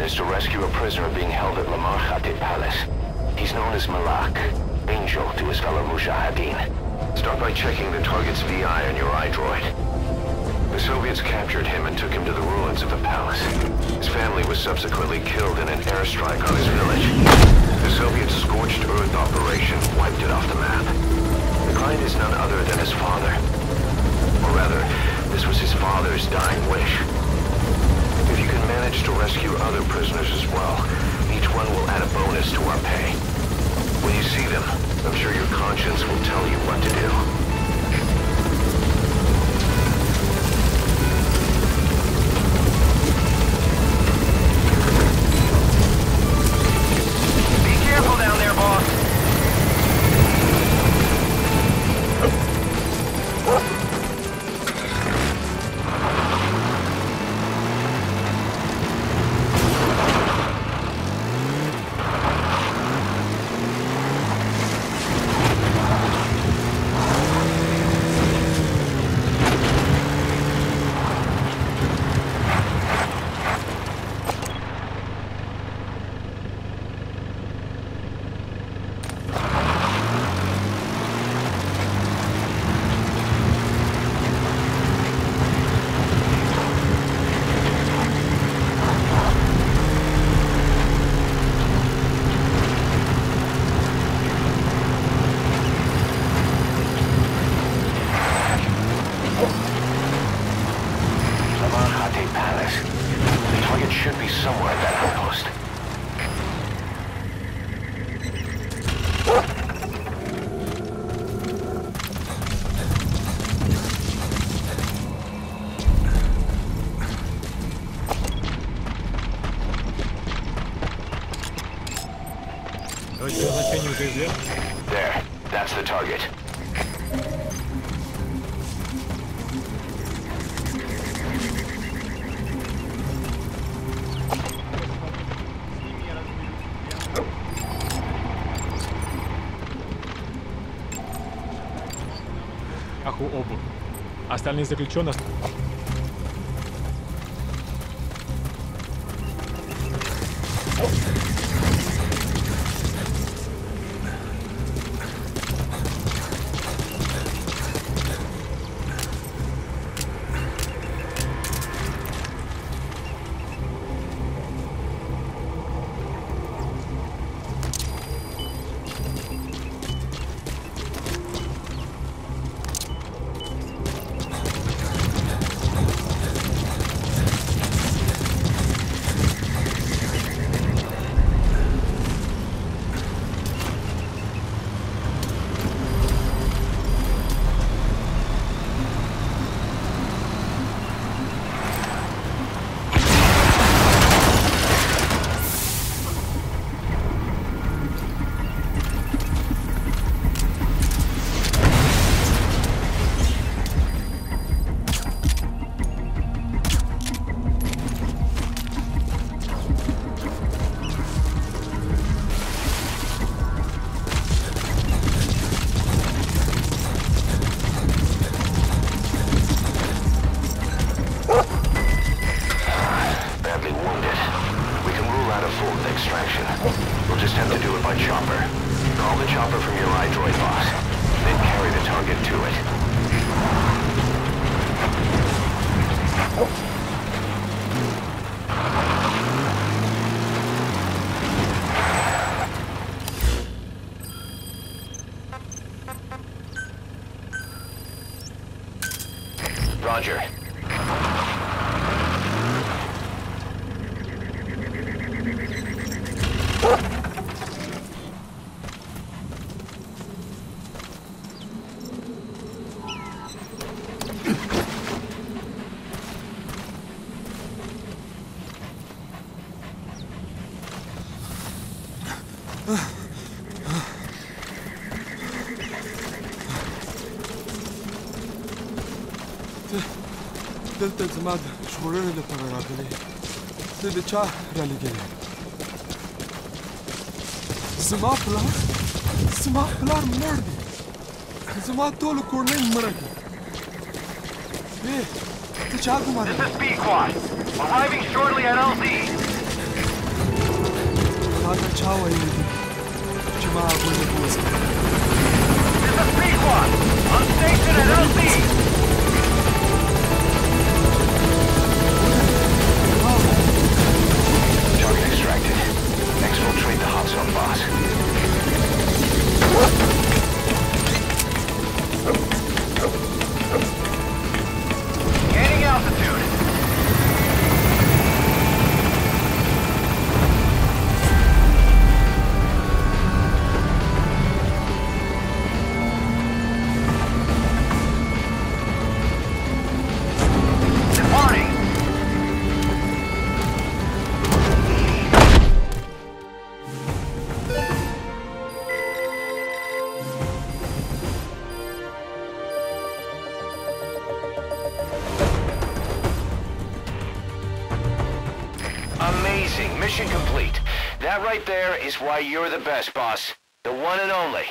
is to rescue a prisoner being held at Lamar Khaate Palace. He's known as Malak, Angel to his fellow Mujahideen. Start by checking the target's VI on your iDroid. The Soviets captured him and took him to the ruins of the palace. His family was subsequently killed in an airstrike on his village. The Soviet scorched earth operation wiped it off the map. The client is none other than his father. Or rather, this was his father's dying wish. If you can manage to rescue other prisoners as well, each one will add a bonus to our pay. When you see them, I'm sure your conscience will tell you what to do. Точное значение уже известно. There. That's the target. Аху обувь. Остальные заключенные... Badly We'll just have to do it by chopper. Call the chopper from your iDroid boss. Then carry the target to it. Roger. دلته زما د ژغورنې لپاره راغلی ته د چا رالېږلی زما پلار زما پلار مړ دی زما ټوله کورنۍ مړه ده ای ته چا ګومان This is B Quad. Arriving shortly at LZ. Ciao aiuto. Ci va a quelle cose. This is Pequod. On station at LC. Amazing. Mission complete. That right there is why you're the best, boss. The one and only.